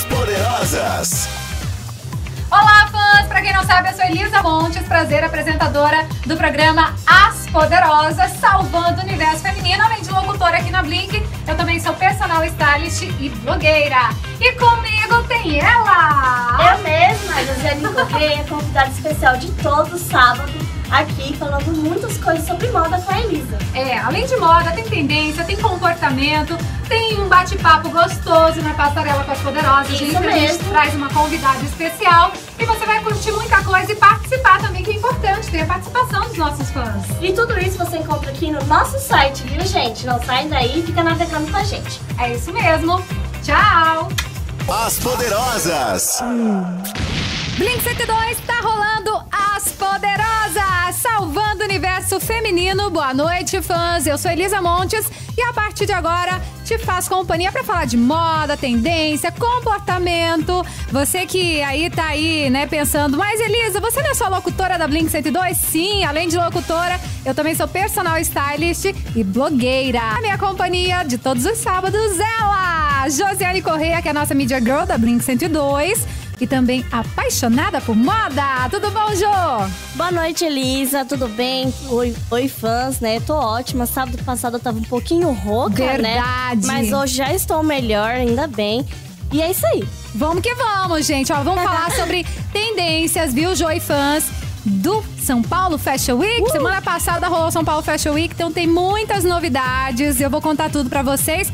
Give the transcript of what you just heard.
As Poderosas. Olá, fãs! Pra quem não sabe, eu sou Elisa Montes, prazer apresentadora do programa As Poderosas, salvando o universo feminino, além de locutora aqui na Blink. Eu também sou personal stylist e blogueira. E comigo tem ela! Eu mesma, Josiane Correia, convidada especial de todo sábado, aqui falando muitas coisas sobre moda com a Elisa. É, além de moda, tem tendência, tem comportamento, tem um bate-papo gostoso na passarela com as poderosas. Isso gente, a gente mesmo. traz uma convidada especial e você vai curtir muita coisa e participar também, que é importante ter a participação dos nossos fãs. E tudo isso você encontra aqui no nosso site, viu, gente? Não sai daí, fica navegando com a gente. É isso mesmo. Tchau! As Poderosas. Blink 102 tá rolando feminino. Boa noite, fãs. Eu sou Elisa Montes e a partir de agora te faço companhia pra falar de moda, tendência, comportamento. Você que aí tá aí, né, pensando, mas Elisa, você não é só locutora da Blink 102? Sim, além de locutora, eu também sou personal stylist e blogueira. A minha companhia de todos os sábados, ela, Josiane Correia, que é a nossa media girl da Blink 102 e também apaixonada por moda. Tudo bom, Jo? Boa noite, Elisa, tudo bem? Oi, oi fãs, né? Tô ótima. Sábado passado eu tava um pouquinho rouca, Verdade. né? Mas hoje já estou melhor, ainda bem. E é isso aí. Vamos que vamos, gente. Ó, vamos falar sobre tendências, viu, Jo e fãs? Do São Paulo Fashion Week. Semana passada rolou São Paulo Fashion Week, então tem muitas novidades. Eu vou contar tudo pra vocês.